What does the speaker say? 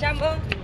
Jumbo.